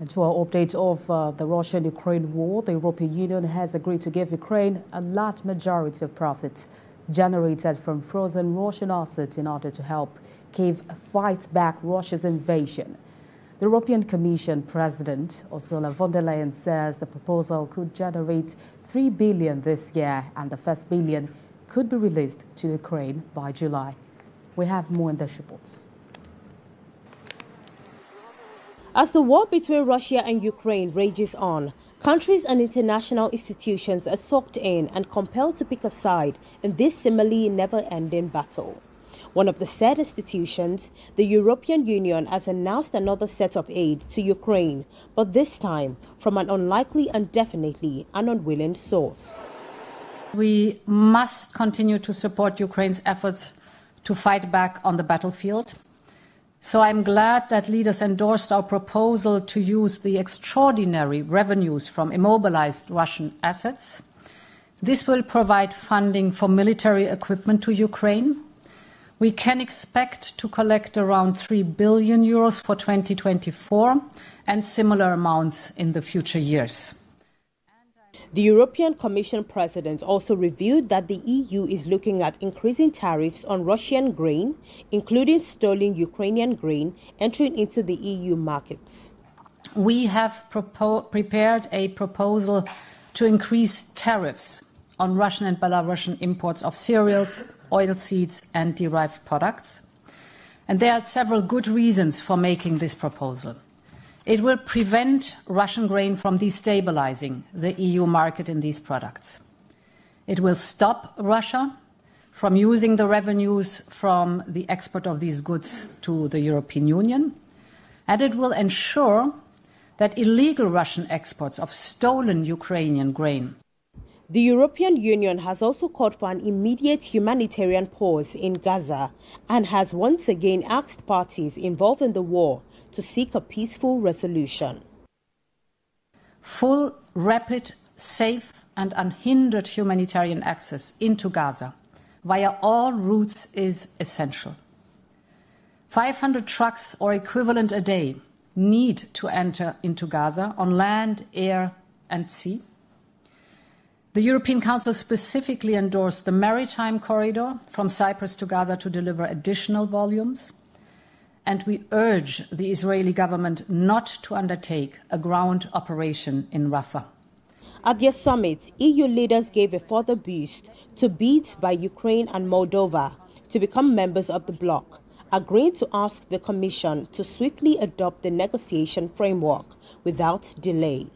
And to our update of uh, the Russian-Ukraine war, the European Union has agreed to give Ukraine a large majority of profits generated from frozen Russian assets in order to help Kiev fight back Russia's invasion. The European Commission President Ursula von der Leyen says the proposal could generate 3 billion this year and the first billion could be released to Ukraine by July. We have more in the reports. As the war between Russia and Ukraine rages on, countries and international institutions are sucked in and compelled to pick a side in this seemingly never-ending battle. One of the said institutions, the European Union, has announced another set of aid to Ukraine, but this time from an unlikely and definitely an unwilling source. We must continue to support Ukraine's efforts to fight back on the battlefield so I'm glad that leaders endorsed our proposal to use the extraordinary revenues from immobilized Russian assets. This will provide funding for military equipment to Ukraine. We can expect to collect around 3 billion euros for 2024 and similar amounts in the future years. The European Commission President also revealed that the EU is looking at increasing tariffs on Russian grain, including stolen Ukrainian grain, entering into the EU markets. We have prepared a proposal to increase tariffs on Russian and Belarusian imports of cereals, oilseeds, and derived products. And there are several good reasons for making this proposal. It will prevent Russian grain from destabilizing the EU market in these products. It will stop Russia from using the revenues from the export of these goods to the European Union, and it will ensure that illegal Russian exports of stolen Ukrainian grain the European Union has also called for an immediate humanitarian pause in Gaza and has once again asked parties involved in the war to seek a peaceful resolution. Full, rapid, safe, and unhindered humanitarian access into Gaza via all routes is essential. 500 trucks or equivalent a day need to enter into Gaza on land, air, and sea. The European Council specifically endorsed the maritime corridor from Cyprus to Gaza to deliver additional volumes. And we urge the Israeli government not to undertake a ground operation in Rafah. At their summit, EU leaders gave a further boost to bids by Ukraine and Moldova to become members of the bloc, agreeing to ask the Commission to swiftly adopt the negotiation framework without delay.